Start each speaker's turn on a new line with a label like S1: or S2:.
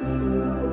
S1: Música